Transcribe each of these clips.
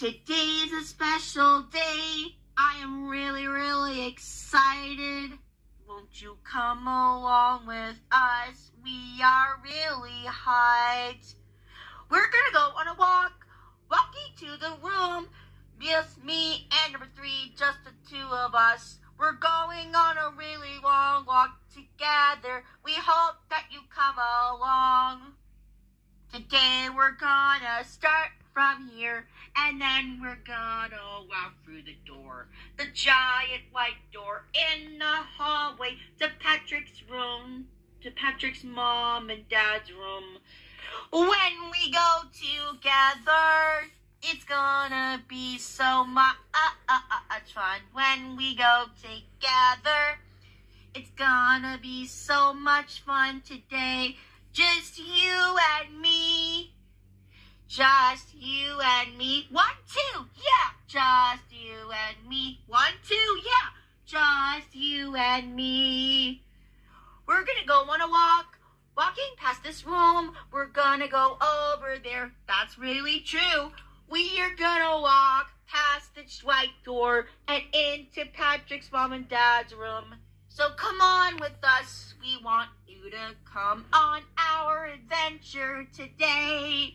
Today's a special day. I am really, really excited. Won't you come along with us? We are really hyped. We're gonna go on a walk, walking to the room. Just me and number three, just the two of us. We're going on a really long walk together. We hope that you come along. Today we're gonna start from here and then we're gonna walk through the door. The giant white door in the hallway to Patrick's room, to Patrick's mom and dad's room. When we go together, it's gonna be so much uh, uh, uh, fun. When we go together, it's gonna be so much fun today. Just you and me. Just you and me. One, two, yeah. Just you and me. One, two, yeah. Just you and me. We're gonna go on a walk. Walking past this room, we're gonna go over there. That's really true. We are gonna walk past the white door and into Patrick's mom and dad's room. So come on with us. We want to come on our adventure today.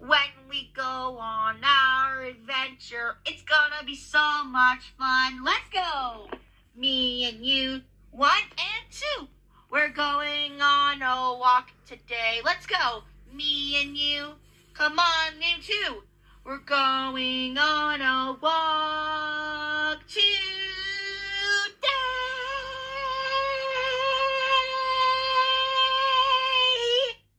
When we go on our adventure, it's gonna be so much fun. Let's go! Me and you, one and two. We're going on a walk today. Let's go! Me and you, come on, you two. We're going on a walk.